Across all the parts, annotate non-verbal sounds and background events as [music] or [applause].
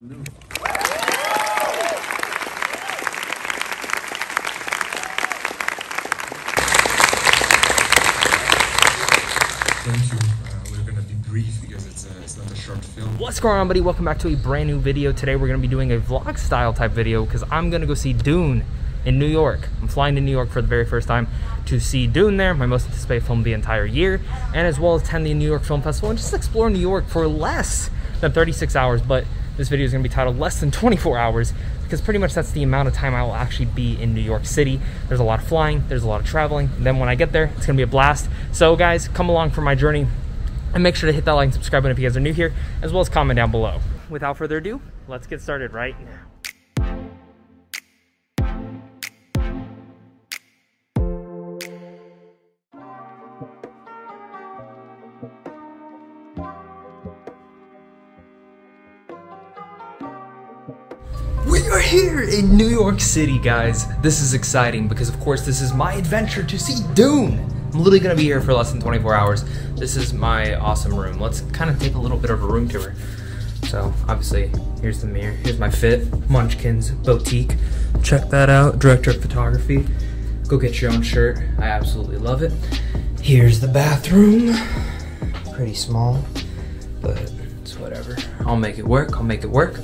Uh, gonna uh. What's going on, buddy? Welcome back to a brand new video. Today we're going to be doing a vlog style type video because I'm going to go see Dune in New York. I'm flying to New York for the very first time to see Dune there, my most anticipated film of the entire year, and as well as attend the New York Film Festival and just explore New York for less than 36 hours. But this video is to be titled less than 24 hours because pretty much that's the amount of time I will actually be in New York City. There's a lot of flying, there's a lot of traveling. And then when I get there, it's to be a blast. So, guys, come along for my journey and make sure to hit that like and subscribe button if you guys are new here, as well as comment down below. Without further ado, let's get started right now. We are here in New York City, guys. This is exciting because, of course, this is my adventure to see Dune. I'm literally gonna be here for less than 24 hours. This is my awesome room. Let's kind of take a little bit of a room tour. So, obviously, here's the mirror. Here's my fit, Munchkins Boutique. Check that out. Director of photography. Go get your own shirt. I absolutely love it. Here's the bathroom. Pretty small, but it's whatever. I'll make it work. I'll make it work.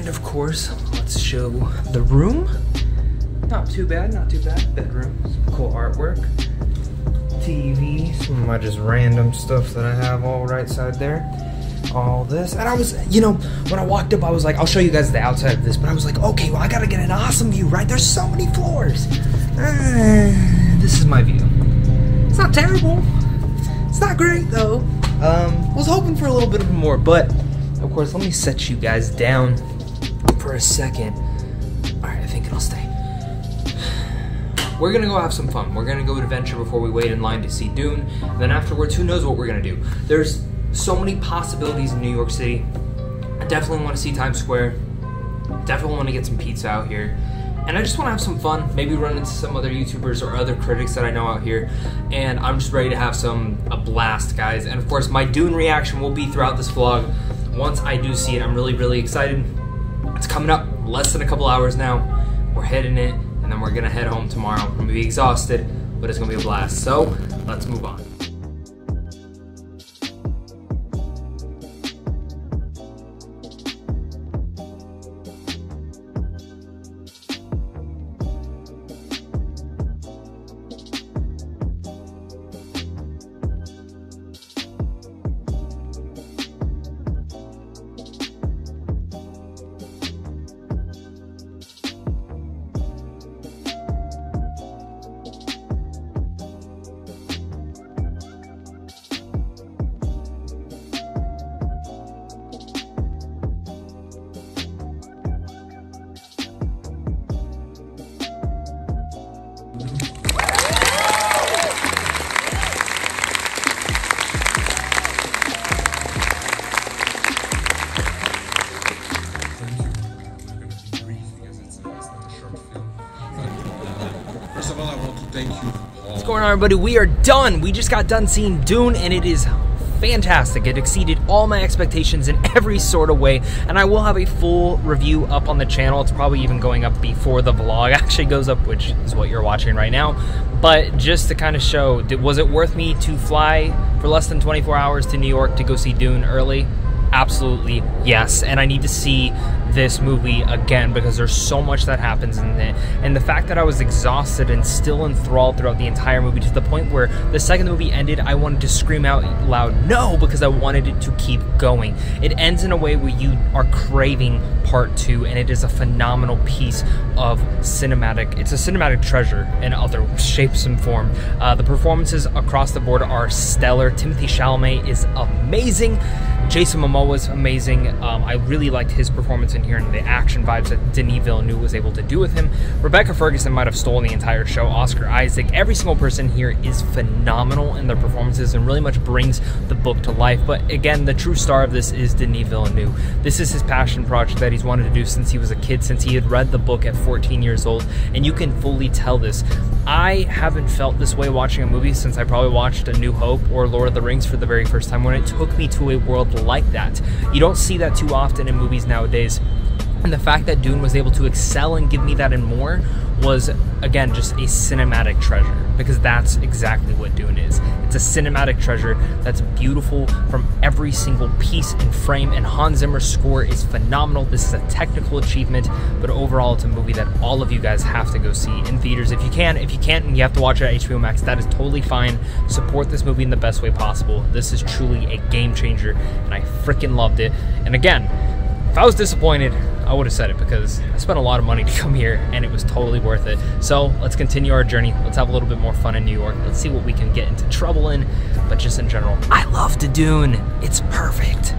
And of course, let's show the room. Not too bad, not too bad. Bedroom, some cool artwork. TV, some of my just random stuff that I have all right side there. All this. And I was, you know, when I walked up, I was like, I'll show you guys the outside of this, but I was like, okay, well, I gotta get an awesome view, right? There's so many floors. Uh, this is my view. It's not terrible. It's not great though. Um, was hoping for a little bit of more, but of course, let me set you guys down for a second. All right, I think it'll stay. We're gonna go have some fun. We're gonna go adventure before we wait in line to see Dune. And then afterwards, who knows what we're gonna do? There's so many possibilities in New York City. I definitely want to see Times Square. Definitely want to get some pizza out here. And I just want to have some fun, maybe run into some other YouTubers or other critics that I know out here. And I'm just ready to have some a blast, guys. And of course, my Dune reaction will be throughout this vlog. Once I do see it, I'm really, really excited. It's coming up less than a couple hours now. We're heading it, and then we're gonna head home tomorrow. I'm gonna be exhausted, but it's gonna be a blast. So let's move on. Thank you. What's going on, everybody? We are done. We just got done seeing Dune, and it is fantastic. It exceeded all my expectations in every sort of way, and I will have a full review up on the channel. It's probably even going up before the vlog [laughs] actually goes up, which is what you're watching right now. But just to kind of show, was it worth me to fly for less than 24 hours to New York to go see Dune early? Absolutely yes. And i need to see this movie again because there's so much that happens in it. And the fact that i was exhausted and still enthralled throughout the entire movie to the point where the second the movie ended i wanted to scream out loud no because i wanted it to keep going. It ends in a way where you are craving part two and it is a phenomenal piece of cinematic it's a cinematic treasure in other shapes and form. Uh, the performances across the board are stellar. Timothy chalamet is amazing Jason Momoa was amazing. Um, I really liked his performance in here and the action vibes that Denis Villeneuve was able to do with him. Rebecca Ferguson might have stolen the entire show. Oscar Isaac, every single person here is phenomenal in their performances and really much brings the book to life. But again, the true star of this is Denis Villeneuve. This is his passion project that he's wanted to do since he was a kid, since he had read the book at 14 years old, and you can fully tell this. I haven't felt this way watching a movie since I probably watched A New Hope or Lord of the Rings for the very first time when it took me to a world like that. You don't see that too often in movies nowadays. And the fact that Dune was able to excel and give me that and more was, again, just a cinematic treasure because that's exactly what Dune is. It's a cinematic treasure that's beautiful from every single piece and frame, and Hans Zimmer's score is phenomenal. This is a technical achievement, but overall, it's a movie that all of you guys have to go see in theaters if you can. If you can't and you have to watch it at HBO Max, that is totally fine. Support this movie in the best way possible. This is truly a game changer, and I freaking loved it. And again, if I was disappointed, I would have said it because I spent a lot of money to come here and it was totally worth it. So let's continue our journey. Let's have a little bit more fun in New York. Let's see what we can get into trouble in. But just in general, I love the Dune. It's perfect.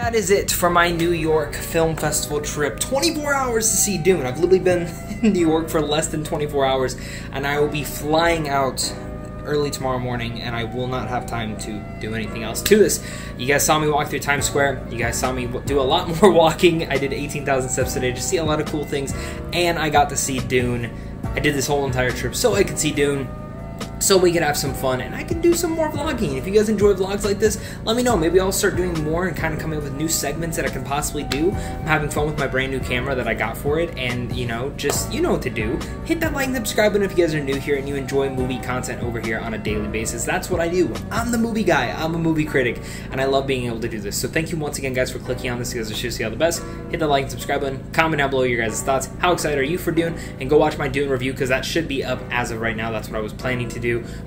That is it for my New York Film Festival trip. 24 hours to see Dune. I've literally been [laughs] in New York for less than 24 hours, and I will be flying out early tomorrow morning, and I will not have time to do anything else to this. You guys saw me walk through Times Square. You guys saw me do a lot [laughs] more walking. I did 18,000 steps today to see a lot of cool things, and I got to see Dune. I did this whole entire trip so I could see Dune so we can have some fun and I can do some more vlogging. If you guys enjoy vlogs like this, let me know. Maybe I'll start doing more and kind of coming up with new segments that I can possibly do. I'm having fun with my brand new camera that I got for it and you know, just you know what to do. Hit that like and subscribe button if you guys are new here and you enjoy movie content over here on a daily basis. That's what I do. I'm the movie guy. I'm a movie critic and I love being able to do this. So thank you once again guys for clicking on this because it shows you all the best. Hit the like and subscribe button. Comment down below your guys' thoughts. How excited are you for Dune? And go watch my Dune review because that should be up as of right now. That's what I was planning to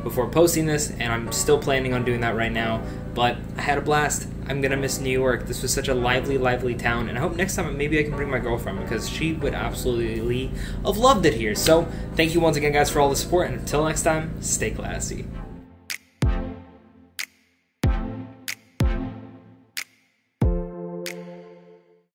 before posting this, and I'm still planning on doing that right now. But I had a blast. I'm gonna miss New York. This was such a lively, lively town, and I hope next time maybe I can bring my girlfriend because she would absolutely have loved it here. So thank you once again, guys, for all the support, and until next time, stay classy.